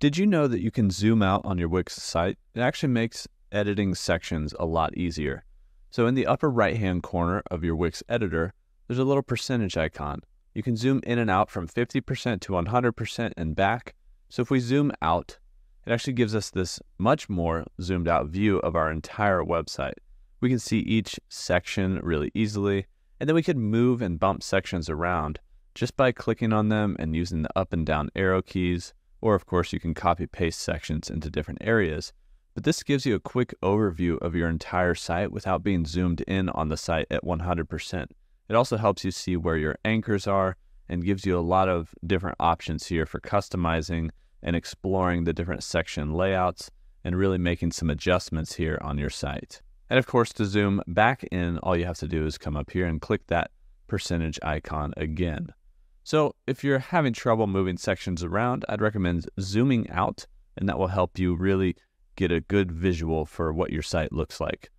Did you know that you can zoom out on your Wix site? It actually makes editing sections a lot easier. So in the upper right hand corner of your Wix editor, there's a little percentage icon. You can zoom in and out from 50% to 100% and back. So if we zoom out, it actually gives us this much more zoomed out view of our entire website. We can see each section really easily, and then we can move and bump sections around just by clicking on them and using the up and down arrow keys or, of course, you can copy paste sections into different areas. But this gives you a quick overview of your entire site without being zoomed in on the site at 100%. It also helps you see where your anchors are and gives you a lot of different options here for customizing and exploring the different section layouts and really making some adjustments here on your site. And of course, to zoom back in, all you have to do is come up here and click that percentage icon again. So if you're having trouble moving sections around, I'd recommend zooming out, and that will help you really get a good visual for what your site looks like.